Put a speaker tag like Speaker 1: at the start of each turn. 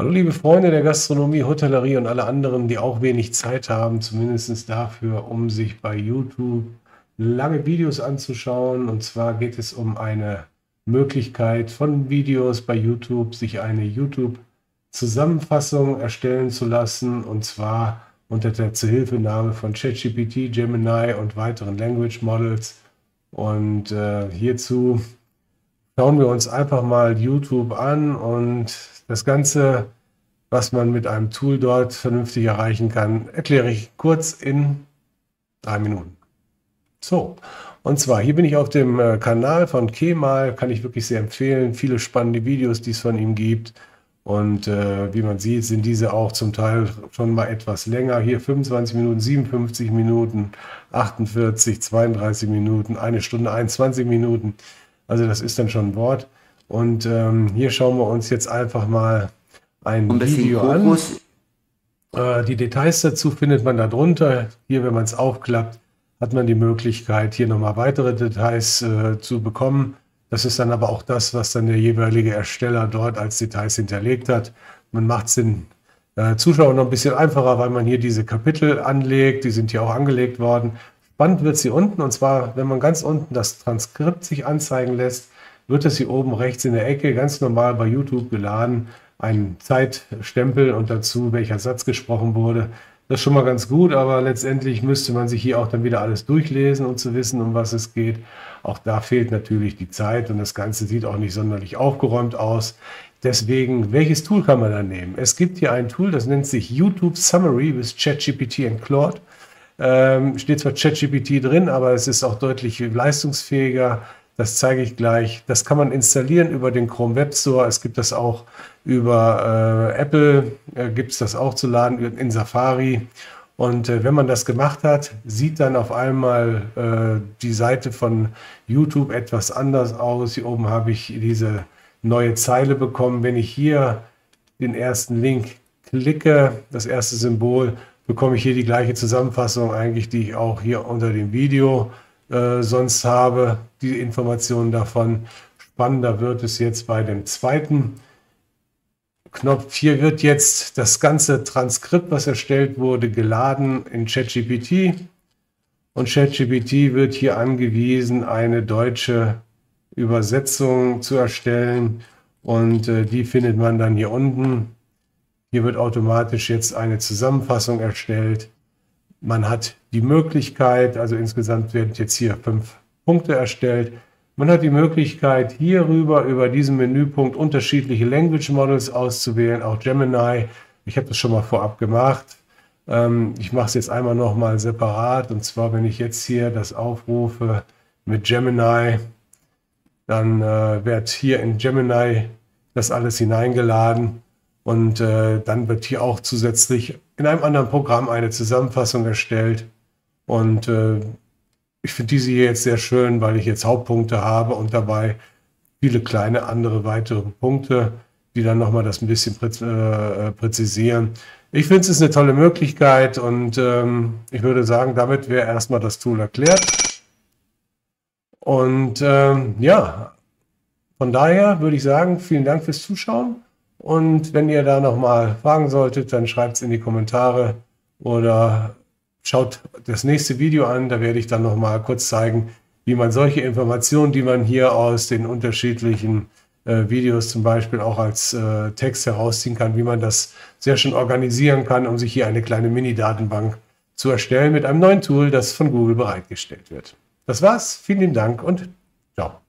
Speaker 1: Hallo liebe Freunde der Gastronomie, Hotellerie und alle anderen, die auch wenig Zeit haben, zumindest dafür, um sich bei YouTube lange Videos anzuschauen. Und zwar geht es um eine Möglichkeit von Videos bei YouTube, sich eine YouTube-Zusammenfassung erstellen zu lassen. Und zwar unter der Zuhilfenahme von ChatGPT, Gemini und weiteren Language Models. Und äh, hierzu schauen wir uns einfach mal YouTube an und das Ganze, was man mit einem Tool dort vernünftig erreichen kann, erkläre ich kurz in drei Minuten. So, und zwar hier bin ich auf dem äh, Kanal von Kemal, kann ich wirklich sehr empfehlen. Viele spannende Videos, die es von ihm gibt. Und äh, wie man sieht, sind diese auch zum Teil schon mal etwas länger. Hier 25 Minuten, 57 Minuten, 48, 32 Minuten, eine Stunde, 21 Minuten. Also das ist dann schon ein Wort. Und ähm, hier schauen wir uns jetzt einfach mal ein, ein Video an. Äh, die Details dazu findet man da drunter. Hier, wenn man es aufklappt, hat man die Möglichkeit, hier nochmal weitere Details äh, zu bekommen. Das ist dann aber auch das, was dann der jeweilige Ersteller dort als Details hinterlegt hat. Man macht es den äh, Zuschauern noch ein bisschen einfacher, weil man hier diese Kapitel anlegt. Die sind hier auch angelegt worden. Spannend wird sie unten, und zwar, wenn man ganz unten das Transkript sich anzeigen lässt, wird es hier oben rechts in der Ecke ganz normal bei YouTube geladen. Ein Zeitstempel und dazu, welcher Satz gesprochen wurde. Das ist schon mal ganz gut, aber letztendlich müsste man sich hier auch dann wieder alles durchlesen um zu wissen, um was es geht. Auch da fehlt natürlich die Zeit und das Ganze sieht auch nicht sonderlich aufgeräumt aus. Deswegen, welches Tool kann man da nehmen? Es gibt hier ein Tool, das nennt sich YouTube Summary with ChatGPT and Claude. Ähm, steht zwar ChatGPT drin, aber es ist auch deutlich leistungsfähiger. Das zeige ich gleich. Das kann man installieren über den Chrome Web Store. Es gibt das auch über äh, Apple, äh, gibt es das auch zu laden in Safari. Und äh, wenn man das gemacht hat, sieht dann auf einmal äh, die Seite von YouTube etwas anders aus. Hier oben habe ich diese neue Zeile bekommen. Wenn ich hier den ersten Link klicke, das erste Symbol, bekomme ich hier die gleiche Zusammenfassung eigentlich, die ich auch hier unter dem Video äh, sonst habe. Die Informationen davon. Spannender wird es jetzt bei dem zweiten Knopf. Hier wird jetzt das ganze Transkript, was erstellt wurde, geladen in ChatGPT. Und ChatGPT wird hier angewiesen, eine deutsche Übersetzung zu erstellen. Und äh, die findet man dann hier unten. Hier wird automatisch jetzt eine Zusammenfassung erstellt. Man hat die Möglichkeit, also insgesamt werden jetzt hier fünf Punkte erstellt. Man hat die Möglichkeit, hierüber, über diesen Menüpunkt unterschiedliche Language Models auszuwählen, auch Gemini. Ich habe das schon mal vorab gemacht. Ähm, ich mache es jetzt einmal nochmal separat. Und zwar, wenn ich jetzt hier das aufrufe mit Gemini, dann äh, wird hier in Gemini das alles hineingeladen. Und äh, dann wird hier auch zusätzlich in einem anderen Programm eine Zusammenfassung erstellt. Und äh, ich finde diese hier jetzt sehr schön, weil ich jetzt Hauptpunkte habe und dabei viele kleine andere weitere Punkte, die dann nochmal das ein bisschen präz äh, präzisieren. Ich finde es ist eine tolle Möglichkeit und ähm, ich würde sagen, damit wäre erstmal das Tool erklärt. Und ähm, ja, von daher würde ich sagen, vielen Dank fürs Zuschauen. Und wenn ihr da nochmal fragen solltet, dann schreibt es in die Kommentare oder schaut das nächste Video an. Da werde ich dann nochmal kurz zeigen, wie man solche Informationen, die man hier aus den unterschiedlichen äh, Videos zum Beispiel auch als äh, Text herausziehen kann, wie man das sehr schön organisieren kann, um sich hier eine kleine Mini-Datenbank zu erstellen mit einem neuen Tool, das von Google bereitgestellt wird. Das war's. Vielen Dank und ciao.